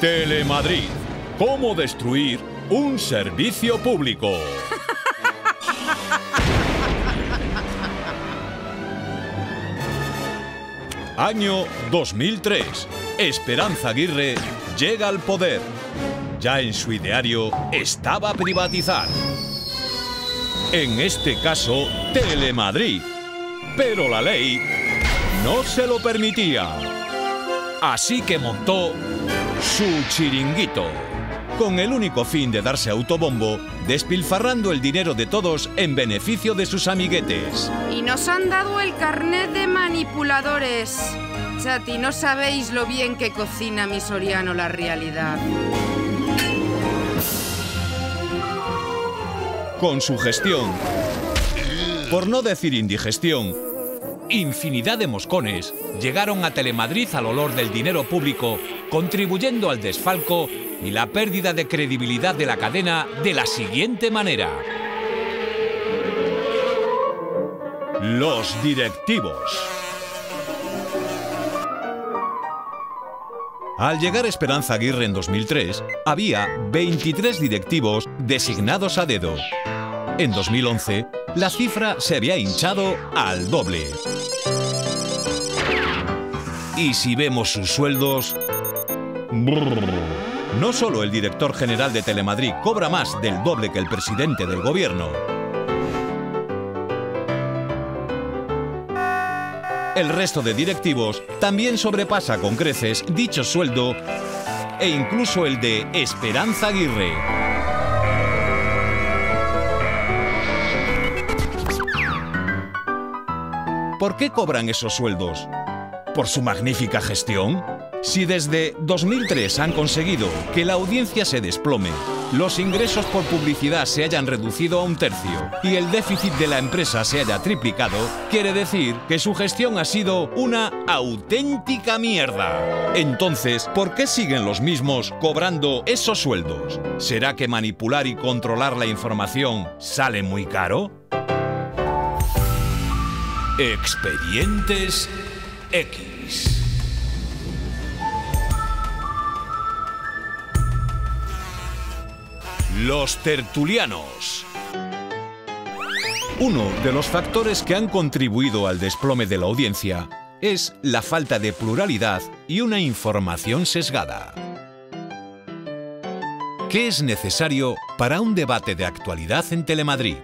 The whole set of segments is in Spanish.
Telemadrid. ¿Cómo destruir un servicio público? Año 2003. Esperanza Aguirre llega al poder. Ya en su ideario estaba privatizar. En este caso, Telemadrid. Pero la ley no se lo permitía. Así que montó su chiringuito, con el único fin de darse autobombo, despilfarrando el dinero de todos en beneficio de sus amiguetes. Y nos han dado el carnet de manipuladores. Chati, no sabéis lo bien que cocina mi Soriano la realidad. Con su gestión, por no decir indigestión, infinidad de moscones llegaron a Telemadrid al olor del dinero público, contribuyendo al desfalco y la pérdida de credibilidad de la cadena de la siguiente manera. Los directivos. Al llegar Esperanza Aguirre en 2003, había 23 directivos designados a dedo. En 2011, la cifra se había hinchado al doble. Y si vemos sus sueldos... No solo el director general de Telemadrid cobra más del doble que el presidente del gobierno. El resto de directivos también sobrepasa con creces dicho sueldo e incluso el de Esperanza Aguirre. ¿Por qué cobran esos sueldos? ¿Por su magnífica gestión? Si desde 2003 han conseguido que la audiencia se desplome, los ingresos por publicidad se hayan reducido a un tercio y el déficit de la empresa se haya triplicado, quiere decir que su gestión ha sido una auténtica mierda. Entonces, ¿por qué siguen los mismos cobrando esos sueldos? ¿Será que manipular y controlar la información sale muy caro? Expedientes X. Los tertulianos. Uno de los factores que han contribuido al desplome de la audiencia es la falta de pluralidad y una información sesgada. ¿Qué es necesario para un debate de actualidad en Telemadrid?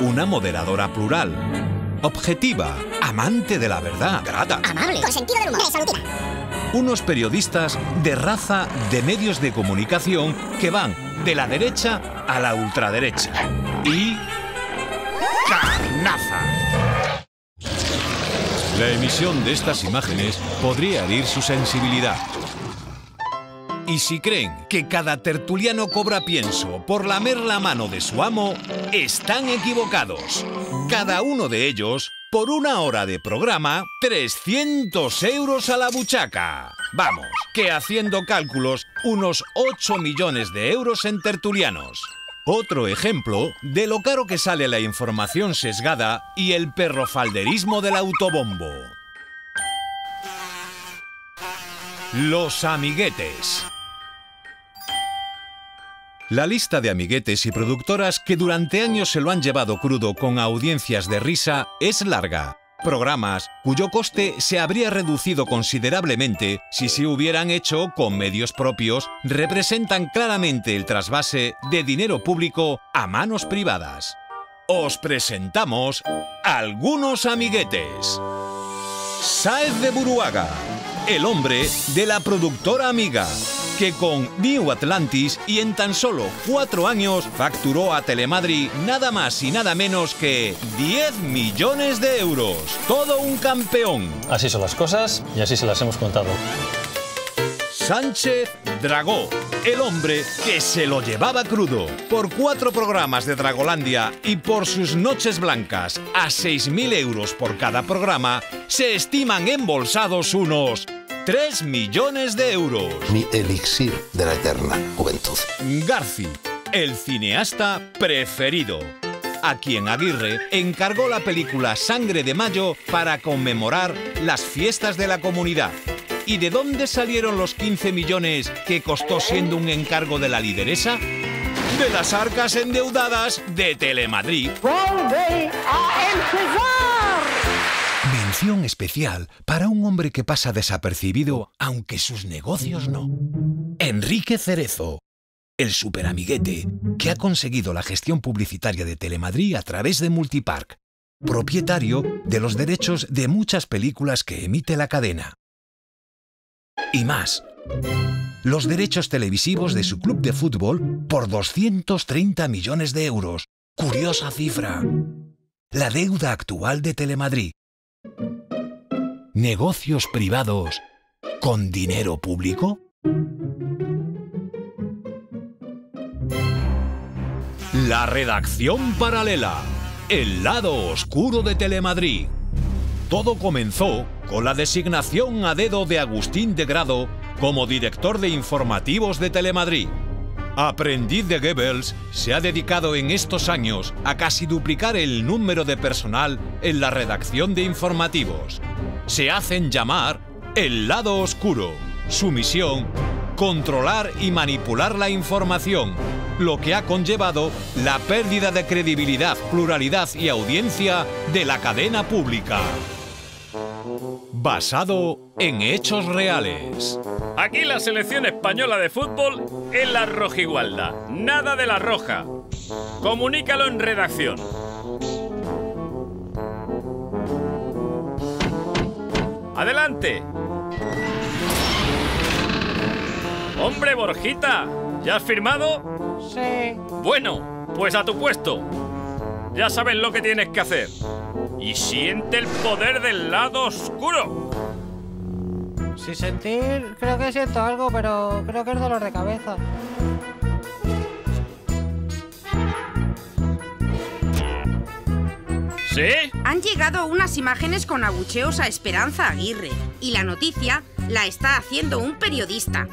Una moderadora plural, objetiva, amante de la verdad, grata. Amable. Con sentido del humor. Resolutiva. Unos periodistas de raza de medios de comunicación que van de la derecha a la ultraderecha. Y... ¡Carnaza! La emisión de estas imágenes podría herir su sensibilidad. Y si creen que cada tertuliano cobra pienso por lamer la mano de su amo, están equivocados. Cada uno de ellos, por una hora de programa, 300 euros a la buchaca. Vamos, que haciendo cálculos, unos 8 millones de euros en tertulianos. Otro ejemplo de lo caro que sale la información sesgada y el perrofalderismo del autobombo. Los amiguetes. La lista de amiguetes y productoras que durante años se lo han llevado crudo con audiencias de risa es larga. Programas cuyo coste se habría reducido considerablemente si se hubieran hecho con medios propios representan claramente el trasvase de dinero público a manos privadas. Os presentamos algunos amiguetes. Saez de Buruaga, el hombre de la productora amiga, que con New Atlantis y en tan solo cuatro años facturó a Telemadrid nada más y nada menos que 10 millones de euros. Todo un campeón. Así son las cosas y así se las hemos contado. Sánchez Dragó, el hombre que se lo llevaba crudo. Por cuatro programas de Dragolandia y por sus noches blancas a 6.000 euros por cada programa, se estiman embolsados unos 3 millones de euros. mi elixir de la eterna juventud. Garci, el cineasta preferido, a quien Aguirre encargó la película Sangre de Mayo para conmemorar las fiestas de la comunidad ¿Y de dónde salieron los 15 millones que costó siendo un encargo de la lideresa? De las arcas endeudadas de Telemadrid. ¡Vuelve a empezar! Especial para un hombre que pasa desapercibido, aunque sus negocios no. Enrique Cerezo, el superamiguete que ha conseguido la gestión publicitaria de Telemadrid a través de Multipark, propietario de los derechos de muchas películas que emite la cadena. Y más, los derechos televisivos de su club de fútbol por 230 millones de euros. Curiosa cifra. La deuda actual de Telemadrid. ¿Negocios privados con dinero público? La redacción paralela. El lado oscuro de Telemadrid. Todo comenzó con la designación a dedo de Agustín de Grado como director de informativos de Telemadrid. Aprendiz de Goebbels, se ha dedicado en estos años a casi duplicar el número de personal en la redacción de informativos. Se hacen llamar el lado oscuro. Su misión, controlar y manipular la información, lo que ha conllevado la pérdida de credibilidad, pluralidad y audiencia de la cadena pública. Basado en hechos reales. Aquí la selección española de fútbol es la rojigualda. Nada de la roja. Comunícalo en redacción. Adelante. Hombre, Borjita, ¿ya has firmado? Sí. Bueno, pues a tu puesto. Ya sabes lo que tienes que hacer. Y siente el poder del lado oscuro. Si sentir, creo que siento algo, pero creo que es dolor de cabeza. ¿Sí? Han llegado unas imágenes con abucheos a Esperanza Aguirre y la noticia la está haciendo un periodista.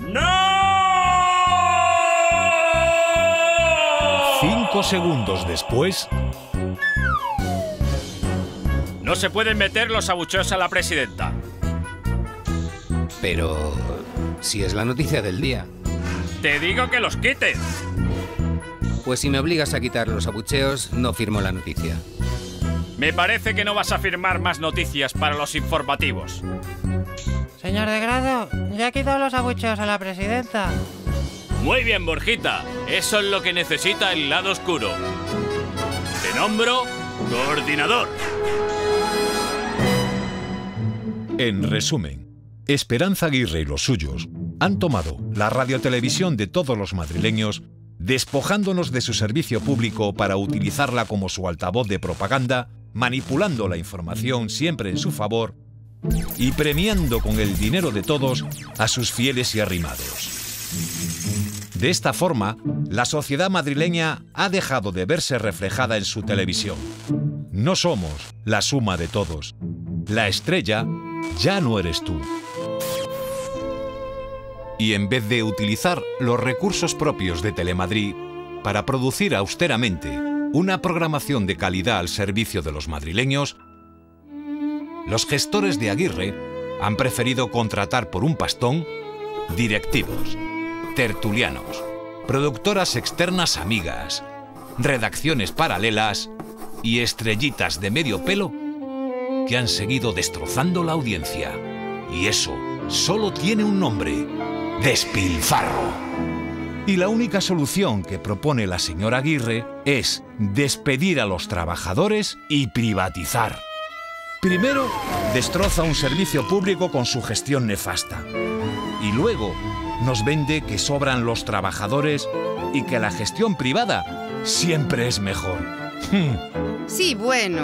¡No! Cinco segundos después, No se pueden meter los abucheos a la presidenta. Pero... si es la noticia del día. Te digo que los quites. Pues si me obligas a quitar los abucheos, no firmo la noticia. Me parece que no vas a firmar más noticias para los informativos. Señor de grado, ya ha quitado los abucheos a la presidenta. Muy bien, Borjita. Eso es lo que necesita el lado oscuro. Te nombro coordinador. En resumen, Esperanza Aguirre y los suyos han tomado la radiotelevisión de todos los madrileños, despojándonos de su servicio público para utilizarla como su altavoz de propaganda, manipulando la información siempre en su favor y premiando con el dinero de todos a sus fieles y arrimados. De esta forma, la sociedad madrileña ha dejado de verse reflejada en su televisión. No somos la suma de todos. La estrella ya no eres tú. Y en vez de utilizar los recursos propios de Telemadrid para producir austeramente una programación de calidad al servicio de los madrileños, los gestores de Aguirre han preferido contratar por un pastón directivos, tertulianos, productoras externas amigas, redacciones paralelas y estrellitas de medio pelo que han seguido destrozando la audiencia. Y eso solo tiene un nombre, despilfarro. Y la única solución que propone la señora Aguirre es despedir a los trabajadores y privatizar. Primero, destroza un servicio público con su gestión nefasta. Y luego, nos vende que sobran los trabajadores y que la gestión privada siempre es mejor. Sí, bueno,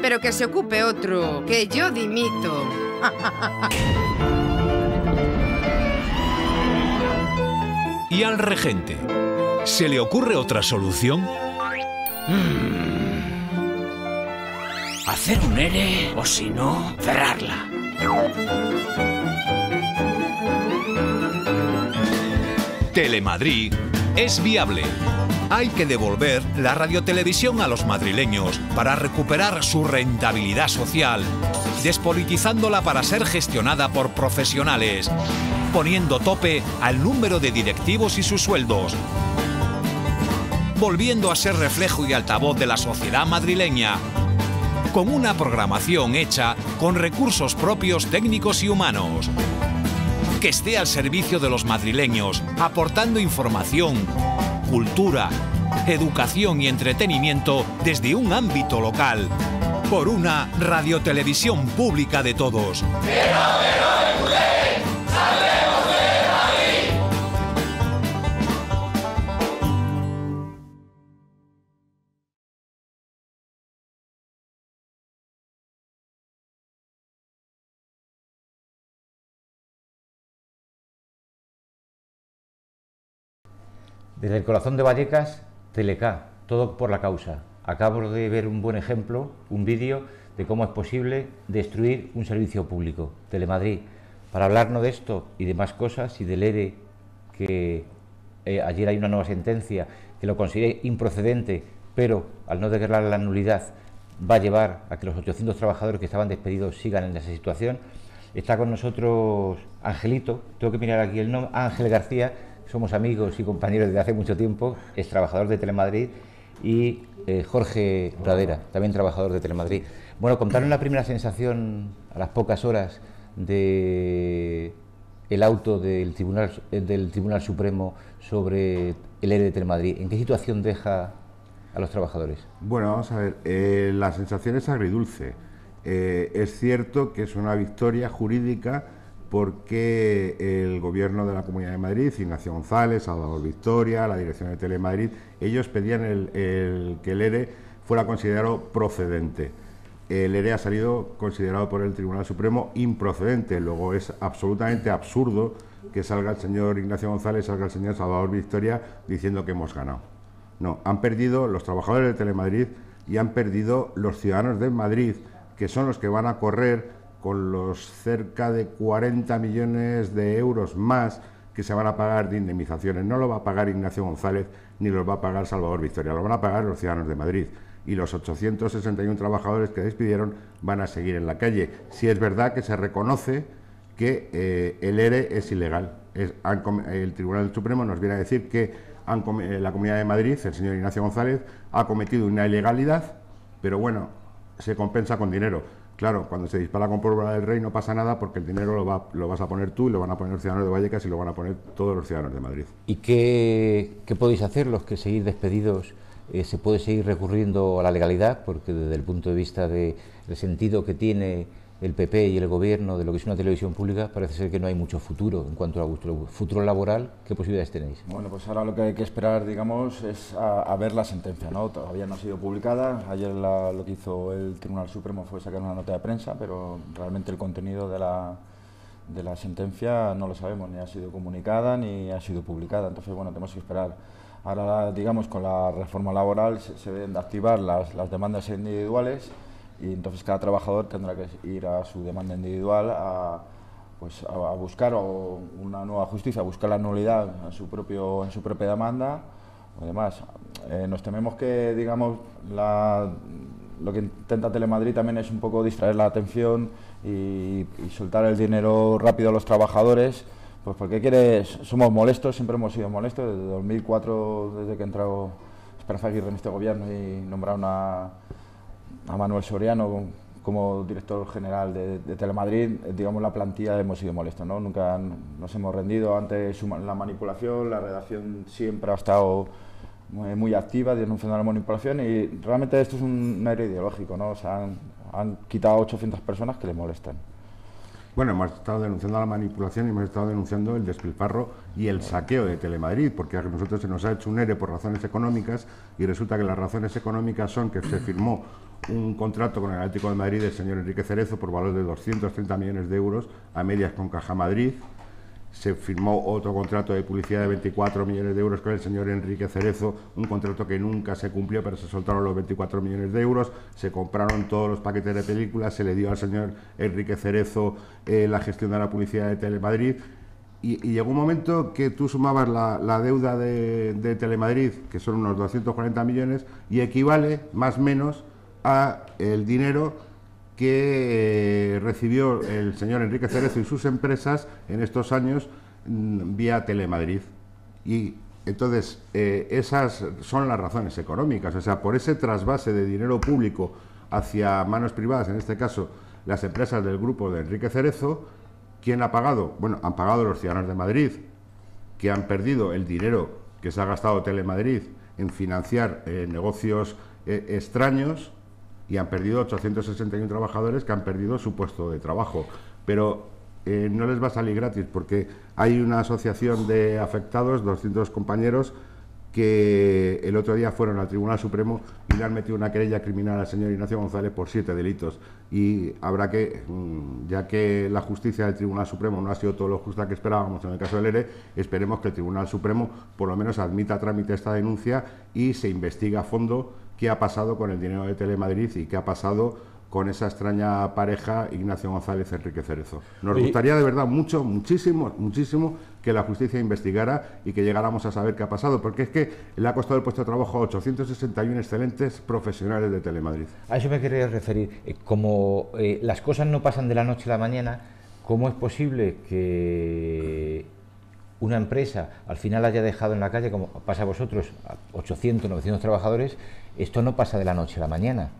pero que se ocupe otro, que yo dimito. ¿Y al regente? ¿Se le ocurre otra solución? Hacer un ERE o si no, cerrarla. Telemadrid es viable. Hay que devolver la radiotelevisión a los madrileños para recuperar su rentabilidad social, despolitizándola para ser gestionada por profesionales, poniendo tope al número de directivos y sus sueldos, volviendo a ser reflejo y altavoz de la sociedad madrileña, con una programación hecha con recursos propios técnicos y humanos, que esté al servicio de los madrileños, aportando información, cultura, educación y entretenimiento desde un ámbito local, por una radiotelevisión pública de todos. Desde el corazón de Vallecas, Teleca, todo por la causa. Acabo de ver un buen ejemplo, un vídeo de cómo es posible destruir un servicio público, Telemadrid. Para hablarnos de esto y de más cosas y del ERE, que eh, ayer hay una nueva sentencia que lo considera improcedente, pero al no declarar la nulidad va a llevar a que los 800 trabajadores que estaban despedidos sigan en esa situación. Está con nosotros Angelito, tengo que mirar aquí el nombre, Ángel García, somos amigos y compañeros desde hace mucho tiempo, es trabajador de Telemadrid, y eh, Jorge Pradera, también trabajador de Telemadrid. Bueno, contaron la primera sensación a las pocas horas de el auto del Tribunal, eh, del Tribunal Supremo sobre el ERE de Telemadrid. ¿En qué situación deja a los trabajadores? Bueno, vamos a ver, eh, la sensación es agridulce. es cierto que es una victoria jurídica porque el gobierno de la Comunidad de Madrid, Ignacio González, Salvador Victoria, la dirección de Telemadrid, ellos pedían el, que el ERE fuera considerado procedente. El ERE ha salido considerado por el Tribunal Supremo improcedente. Luego es absolutamente absurdo que salga el señor Ignacio González, salga el señor Salvador Victoria diciendo que hemos ganado. No, han perdido los trabajadores de Telemadrid y han perdido los ciudadanos de Madrid, que son los que van a correr con los cerca de 40 millones de euros más que se van a pagar de indemnizaciones. No lo va a pagar Ignacio González ni los va a pagar Salvador Victoria, lo van a pagar los ciudadanos de Madrid. Y los 861 trabajadores que despidieron van a seguir en la calle. Si es verdad que se reconoce que eh, el ERE es ilegal. el Tribunal Supremo nos viene a decir que eh, la Comunidad de Madrid, el señor Ignacio González, ha cometido una ilegalidad, pero bueno, se compensa con dinero. Claro, cuando se dispara con pólvora del rey no pasa nada porque el dinero lo, vas a poner tú y lo van a poner los ciudadanos de Vallecas y lo van a poner todos los ciudadanos de Madrid. ¿Y qué, podéis hacer los que seguir despedidos? Eh, ¿Se puede seguir recurriendo a la legalidad? Porque desde el punto de vista del sentido que tiene el PP y el gobierno de lo que es una televisión pública, parece ser que no hay mucho futuro en cuanto a vuestro futuro laboral. ¿Qué posibilidades tenéis? Bueno, pues ahora lo que hay que esperar, digamos, es a, ver la sentencia, ¿no? Todavía no ha sido publicada. Ayer lo que hizo el Tribunal Supremo fue sacar una nota de prensa, pero realmente el contenido de la, de la sentencia no lo sabemos, ni ha sido comunicada ni ha sido publicada. Entonces, bueno, tenemos que esperar. Ahora, digamos, con la reforma laboral se, deben de activar las, las demandas individuales y entonces cada trabajador tendrá que ir a su demanda individual a, pues a, buscar una nueva justicia, a buscar la nulidad en su, propio, en su propia demanda. Además, eh, nos tememos que, digamos, lo que intenta Telemadrid también es un poco distraer la atención y, soltar el dinero rápido a los trabajadores, pues porque quiere, somos molestos, siempre hemos sido molestos, desde 2004, desde que entró Esperanza Aguirre en este gobierno y nombraron a a Manuel Soriano como director general de, Telemadrid, digamos la plantilla hemos sido molestos, ¿no? Nunca nos hemos rendido ante la manipulación, la redacción siempre ha estado muy, activa denunciando la manipulación y realmente esto es un, aire ideológico, ¿no? O han, han quitado 800 personas que le molestan. Bueno, hemos estado denunciando la manipulación y hemos estado denunciando el despilfarro y el saqueo de Telemadrid, porque a nosotros se nos ha hecho un ERE por razones económicas y resulta que las razones económicas son que se firmó un contrato con el Atlético de Madrid del señor Enrique Cerezo por valor de 230 millones de euros a medias con Caja Madrid, se firmó otro contrato de publicidad de 24 millones de euros con el señor Enrique Cerezo, un contrato que nunca se cumplió, pero se soltaron los 24 millones de euros, se compraron todos los paquetes de películas, se le dio al señor Enrique Cerezo eh, la gestión de la publicidad de Telemadrid. Y, llegó un momento que tú sumabas la, deuda de, Telemadrid, que son unos 240 millones, y equivale más o menos a el dinero que eh, recibió el señor Enrique Cerezo y sus empresas en estos años mm, vía Telemadrid. Y entonces, eh, esas son las razones económicas. O sea, por ese trasvase de dinero público hacia manos privadas, en este caso las empresas del grupo de Enrique Cerezo, ¿Quién ha pagado? Bueno, han pagado los ciudadanos de Madrid, que han perdido el dinero que se ha gastado Telemadrid en financiar eh, negocios extraños y han perdido 861 trabajadores que han perdido su puesto de trabajo. Pero eh, no les va a salir gratis porque hay una asociación de afectados, 200 compañeros, que el otro día fueron al Tribunal Supremo y le han metido una querella criminal al señor Ignacio González por siete delitos. Y habrá que, mm, ya que la justicia del Tribunal Supremo no ha sido todo lo justa que esperábamos en el caso del ERE, esperemos que el Tribunal Supremo por lo menos admita trámite esta denuncia y se investigue a fondo qué ha pasado con el dinero de Telemadrid y qué ha pasado con esa extraña pareja Ignacio González Enrique Cerezo. Nos gustaría de verdad mucho, muchísimo, muchísimo que la justicia investigara y que llegáramos a saber qué ha pasado, porque es que le ha costado el puesto de trabajo a 861 excelentes profesionales de Telemadrid. A eso me quería referir. Eh, como eh, las cosas no pasan de la noche a la mañana, ¿cómo es posible que una empresa al final haya dejado en la calle, como pasa a vosotros, a 800, 900 trabajadores? Esto no pasa de la noche a la mañana.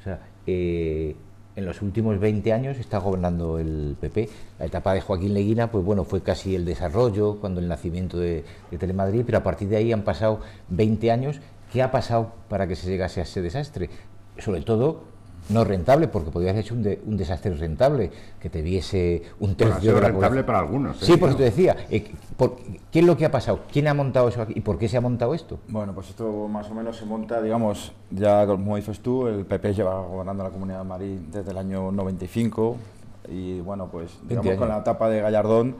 O sea, eh, en los últimos 20 años está gobernando el PP. La etapa de Joaquín Leguina, pues bueno, fue casi el desarrollo, cuando el nacimiento de, Telemadrid, pero a partir de ahí han pasado 20 años. ¿Qué ha pasado para que se llegase a ese desastre? Sobre todo no rentable, porque podrías hecho un, un, desastre rentable, que te viese un tercio de rentable para algunos. Sí, por eso te decía, eh, ¿qué es lo que ha pasado? ¿Quién ha montado eso aquí? ¿Y por qué se ha montado esto? Bueno, pues esto más o menos se monta, digamos, ya como dices tú, el PP lleva gobernando la Comunidad de Madrid desde el año 95 y bueno, pues digamos con la etapa de Gallardón,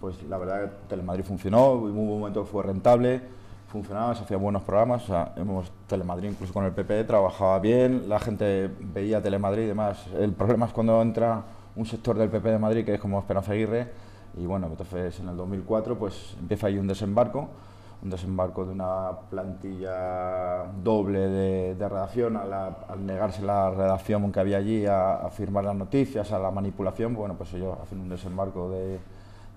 pues la verdad que Telemadrid funcionó, hubo un momento que fue rentable, funcionaba, se hacían buenos programas, o sea, hemos Telemadrid incluso con el PP trabajaba bien, la gente veía Telemadrid y demás. El problema es cuando entra un sector del PP de Madrid que es como Esperanza Aguirre y bueno, entonces en el 2004 pues empieza ahí un desembarco, un desembarco de una plantilla doble de, redacción, al, negarse la redacción que había allí a, a firmar las noticias, a la manipulación, bueno, pues ellos hacen un desembarco de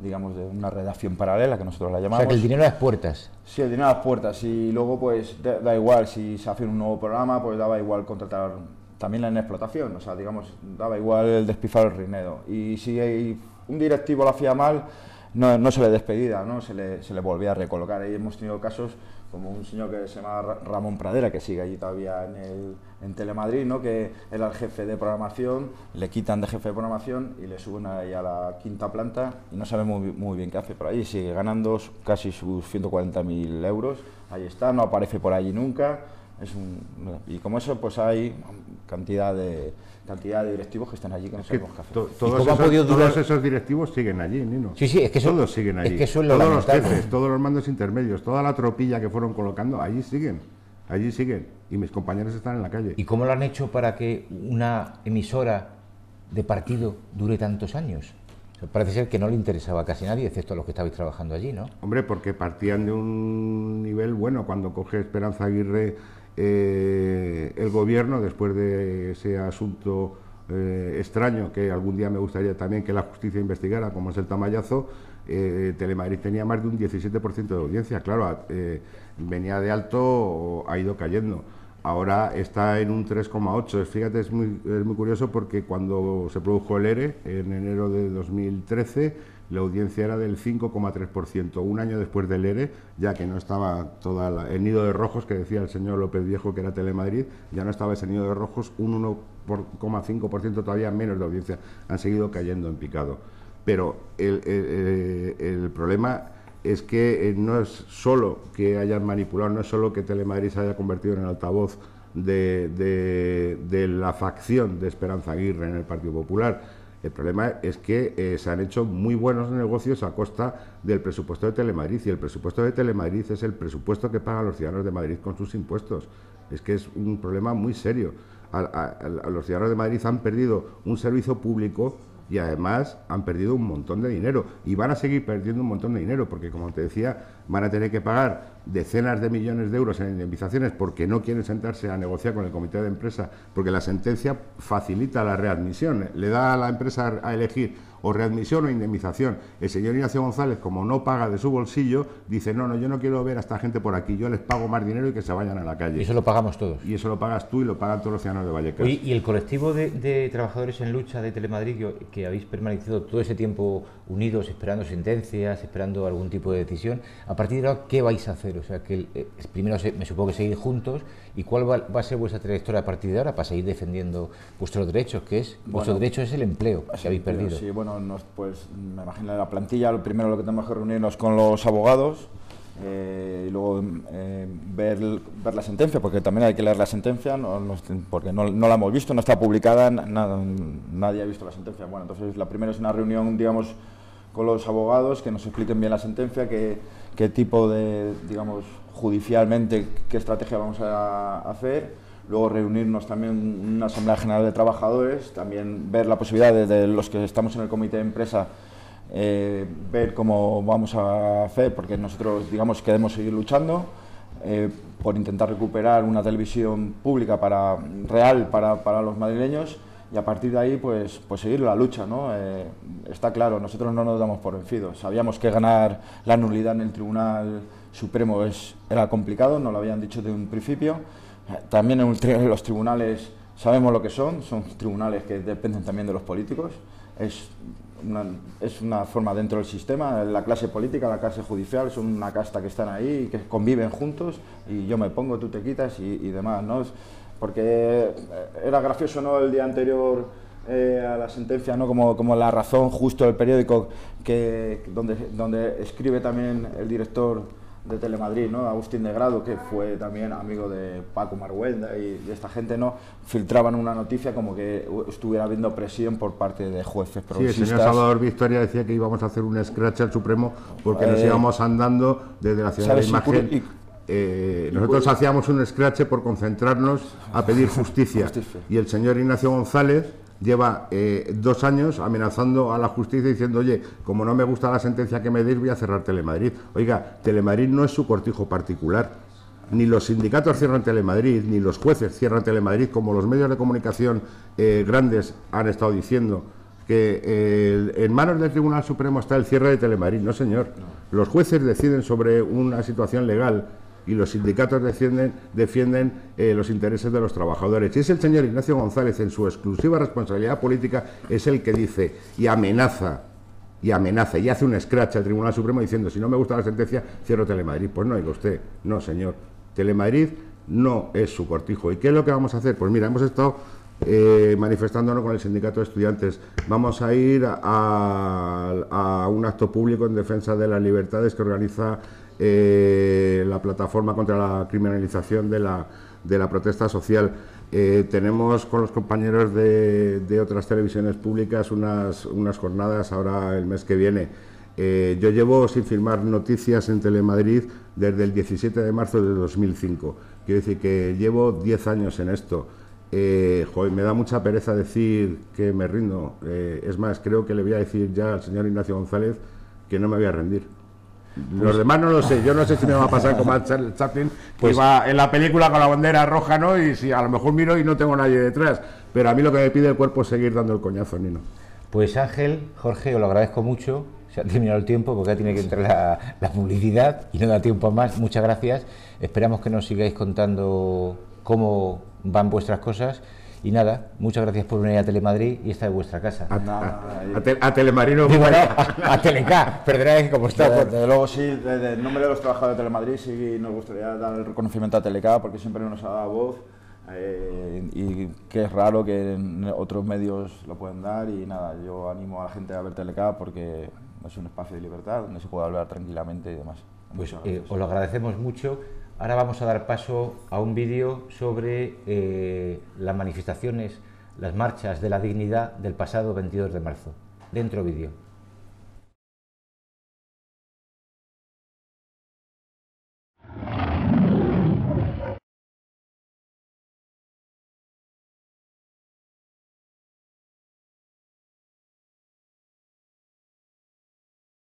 digamos, de una redacción paralela que nosotros la llamamos. O sea, que el dinero a las puertas. Sí, el dinero a las puertas. Y luego, pues, da, igual, si se hace un nuevo programa, pues daba igual contratar también en explotación. O sea, digamos, daba igual el despifar el rinedo. Y si hay un directivo lo hacía mal, no, no se le despedida, ¿no? Se le, se le volvía a recolocar. Ahí hemos tenido casos como un señor que se llama Ramón Pradera, que sigue allí todavía en, el, en Telemadrid, ¿no? que era el jefe de programación, le quitan de jefe de programación y le suben ahí a la quinta planta y no sabe muy, bien qué hace por ahí, sigue ganando casi sus 140.000 euros, ahí está, no aparece por allí nunca, es un, y como eso pues hay cantidad de cantidad de directivos que están allí que no sabemos qué hacer. todos, esos, directivos siguen allí, Nino. Sí, sí, es que todos siguen allí. todos los jefes, todos los mandos intermedios, toda la tropilla que fueron colocando, allí siguen. Allí siguen. Y mis compañeros están en la calle. ¿Y cómo lo han hecho para que una emisora de partido dure tantos años? parece ser que no le interesaba a casi nadie, excepto a los que estabais trabajando allí, ¿no? Hombre, porque partían de un nivel bueno. Cuando coge Esperanza Aguirre eh, el gobierno, después de ese asunto eh, extraño que algún día me gustaría también que la justicia investigara, como es el tamallazo, eh, Telemadrid tenía más de un 17% de audiencia. Claro, venía de alto, ha ido cayendo. Ahora está en un 3,8. Fíjate, es muy, es muy curioso porque cuando se produjo el ERE, en enero de 2013, la audiencia era del 5,3%, un año después del ERE, ya que no estaba toda el nido de rojos que decía el señor López Viejo, que era Telemadrid, ya no estaba ese nido de rojos, un 1,5% todavía menos de audiencia, han seguido cayendo en picado. Pero el, problema es que eh, no es solo que hayan manipulado, no es solo que Telemadrid se haya convertido en el altavoz de la facción de Esperanza Aguirre en el Partido Popular, el problema es que eh, se han hecho muy buenos negocios a costa del presupuesto de Telemadrid y el presupuesto de Telemadrid es el presupuesto que pagan los ciudadanos de Madrid con sus impuestos. Es que es un problema muy serio. los ciudadanos de Madrid han perdido un servicio público y además han perdido un montón de dinero y van a seguir perdiendo un montón de dinero porque como te decía van a tener que pagar decenas de millones de euros en indemnizaciones porque no quieren sentarse a negociar con el comité de empresa porque la sentencia facilita la readmisión, le da a la empresa a elegir o readmisión o indemnización. El señor Ignacio González, como no paga de su bolsillo, dice, no, no, yo no quiero ver a esta gente por aquí, yo les pago más dinero y que se vayan a la calle. Y eso lo pagamos todos. Y eso lo pagas tú y lo pagan todos los ciudadanos de Vallecas. y el colectivo de, trabajadores en lucha de Telemadrid, que, que, habéis permanecido todo ese tiempo unidos, esperando sentencias, esperando algún tipo de decisión, a partir de ahora, ¿qué vais a hacer? O sea, que eh, primero me supongo que seguir juntos y cuál va, a ser vuestra trayectoria a partir de ahora para seguir defendiendo vuestros derechos, que es, vuestro derecho es el empleo que habéis perdido. Sí, bueno, pues me imagino la plantilla, lo primero lo que tenemos que reunirnos con los abogados eh, y luego eh, ver, ver la sentencia, porque también hay que leer la sentencia, porque no, la hemos visto, no está publicada, nadie ha visto la sentencia. Bueno, entonces la primera es una reunión, digamos, con los abogados que nos expliquen bien la sentencia, qué, qué tipo de, digamos, judicialmente, qué estrategia vamos a hacer. Luego reunirnos también en una Asamblea General de Trabajadores, también ver la posibilidad de, los que estamos en el comité de empresa, eh, ver cómo vamos a hacer, porque nosotros digamos queremos seguir luchando eh, por intentar recuperar una televisión pública para, real para, para, los madrileños y a partir de ahí pues, pues seguir la lucha. ¿no? Eh, está claro, nosotros no nos damos por vencidos, sabíamos que ganar la nulidad en el Tribunal Supremo es, era complicado, nos lo habían dicho de un principio, también en los tribunales sabemos lo que son, son tribunales que dependen también de los políticos. Es una, es una forma dentro del sistema, la clase política, la clase judicial, son una casta que están ahí, que conviven juntos y yo me pongo, tú te quitas y, demás, ¿no? Porque eh, era gracioso, ¿no? El día anterior eh, a la sentencia, ¿no? Como, como la razón justo del periódico que, donde, donde escribe también el director de Telemadrid, ¿no? Agustín de Grado, que fue también amigo de Paco Marguelda y, de esta gente, ¿no? Filtraban una noticia como que estuviera habiendo presión por parte de jueces progresistas. Sí, el señor Salvador Victoria decía que íbamos a hacer un scratch al Supremo porque nos eh, íbamos andando desde la ciudad de imagen. Eh, nosotros hacíamos un scratch por concentrarnos a pedir justicia. y el señor Ignacio González lleva eh, dos años amenazando a la justicia diciendo, oye, como no me gusta la sentencia que me deis, voy a cerrar Telemadrid. Oiga, Telemadrid no es su cortijo particular. Ni los sindicatos cierran Telemadrid, ni los jueces cierran Telemadrid, como los medios de comunicación eh, grandes han estado diciendo que eh, en manos del Tribunal Supremo está el cierre de Telemadrid. No, señor. Los jueces deciden sobre una situación legal y los sindicatos defienden, defienden eh, los intereses de los trabajadores. Y es el señor Ignacio González, en su exclusiva responsabilidad política, es el que dice y amenaza, y amenaza, y hace un scratch al Tribunal Supremo diciendo, si no me gusta la sentencia, cierro Telemadrid. Pues no, diga usted, no, señor. Telemadrid no es su cortijo. ¿Y qué es lo que vamos a hacer? Pues mira, hemos estado eh, manifestándonos con el sindicato de estudiantes. Vamos a ir a, un acto público en defensa de las libertades que organiza eh, la plataforma contra la criminalización de la, de la protesta social. Eh, tenemos con los compañeros de, otras televisiones públicas unas, unas jornadas ahora el mes que viene. Eh, yo llevo sin firmar noticias en Telemadrid desde el 17 de marzo de 2005. Quiero decir que llevo 10 años en esto. Eh, me da mucha pereza decir que me rindo. es más, creo que le voy a decir ya al señor Ignacio González que no me voy a rendir. Los demás no lo sé, yo no sé si me va a pasar como a Chaplin, pues va en la película con la bandera roja, ¿no? Y si a lo mejor miro y no tengo nadie detrás. Pero a mí lo que me pide el cuerpo es seguir dando el coñazo, Nino. Pues Ángel, Jorge, os lo agradezco mucho. Se ha terminado el tiempo porque ya tiene que entrar la, la publicidad y no da tiempo más. Muchas gracias. Esperamos que nos sigáis contando cómo van vuestras cosas y nada, muchas gracias por venir a Telemadrid y esta es vuestra casa. A, a, a, Telemadrid no, Digo, no a, Teleca, perdóname como está. Desde, luego sí, desde el nombre de los trabajadores de Telemadrid sí nos gustaría dar el reconocimiento a Teleca porque siempre nos ha dado voz eh, y que es raro que en otros medios lo pueden dar y nada, yo animo a la gente a ver Teleca porque es un espacio de libertad donde se puede hablar tranquilamente y demás. Pues eh, os lo agradecemos mucho. Ahora vamos a dar paso a un vídeo sobre eh, las manifestaciones, las marchas de la dignidad del pasado 22 de marzo. Dentro vídeo.